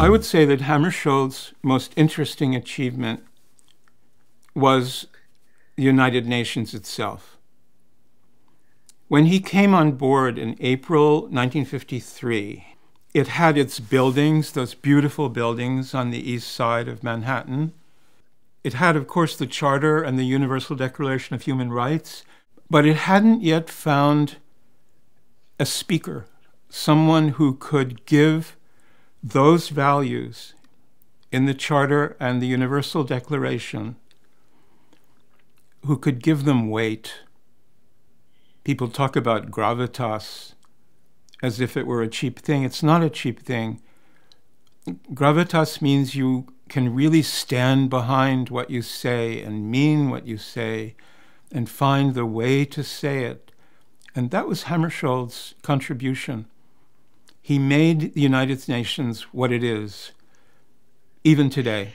I would say that Hammarskjöld's most interesting achievement was the United Nations itself. When he came on board in April 1953, it had its buildings, those beautiful buildings on the east side of Manhattan. It had, of course, the Charter and the Universal Declaration of Human Rights, but it hadn't yet found a speaker, someone who could give those values in the Charter and the Universal Declaration, who could give them weight. People talk about gravitas as if it were a cheap thing. It's not a cheap thing. Gravitas means you can really stand behind what you say and mean what you say and find the way to say it. And that was Hammarskjöld's contribution. He made the United Nations what it is, even today.